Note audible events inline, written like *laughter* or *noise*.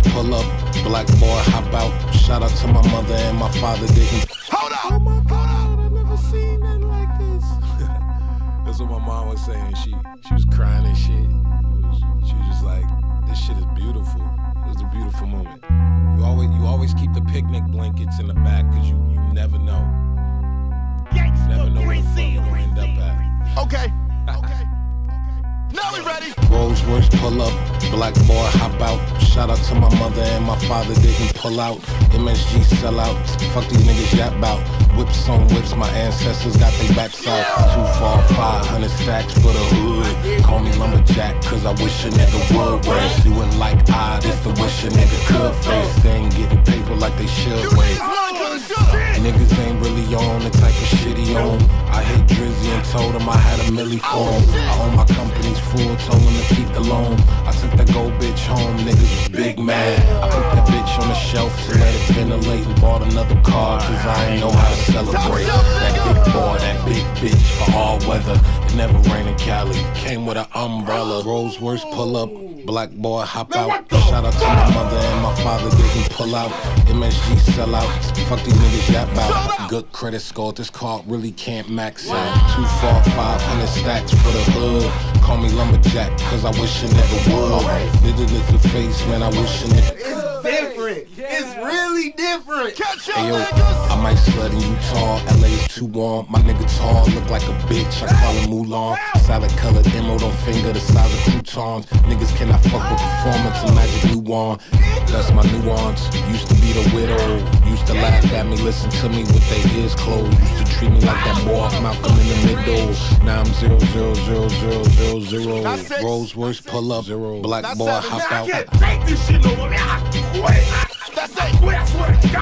Pull up, black boy, hop out. Shout out to my mother and my father didn't. Hold up. Oh my god, I never seen nothing like this. *laughs* That's what my mom was saying. She she was crying and shit. Was, she was just like, this shit is beautiful. It was a beautiful moment. You always you always keep the picnic blankets in the back because you you never know. You never know where the fuck you gonna end up at. Okay. Okay. Okay. Now we ready. Rolls Royce pull up, black boy hop out. Shout out my mother and my father didn't pull out. MSG sell out, fuck these niggas yap bout. Whips on whips, my ancestors got their backs out. five hundred stacks for the hood. Call me lumberjack, cause I wish a nigga would race. You ain't like I, this the wish a nigga could face. They ain't getting paper like they should wait. Niggas ain't on the type of shit he on. I hit Drizzy and told him I had a milli for him. I own my company's full, told him to keep the loan. I took that gold bitch home, niggas was big mad. I put that on the shelf to let it ventilate and bought another car, cause I ain't know how to celebrate. That big boy, that big bitch for all weather. It never rained in Cali, came with an umbrella. Rolls Royce pull up, black boy hop out. Shout out to my mother and my father didn't pull out. MSG sell out, fuck these niggas yap out. Good credit score, this car really can't max out. Four, five hundred stacks for the hood. Call me lumberjack, cause I wish a never would. Nigga the face, man, I wish a nigga It's different. It's really different. Catch your Hey yo, niggas. I might slut in Utah, LA's too warm. My nigga tall, look like a bitch. I call him Mulan. Salad colored emerald on finger, the size of croutons. Niggas cannot fuck with performance and magic new one. That's my nuance. Used to be the widow. Used to laugh at me, listen to me with their ears closed. Used to treat me like that boy off Malcolm in the middle. Now I'm zero zero zero zero zero zero. That's. Rolls Royce pull up. Zero. Black boy seven. hop I out. can't Take this shit no more. I quit. That's it. I swear to God. Nigga,